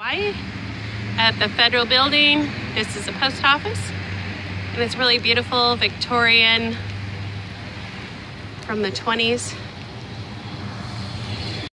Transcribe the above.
Hawaii at the federal building. This is a post office and it's really beautiful Victorian from the 20s.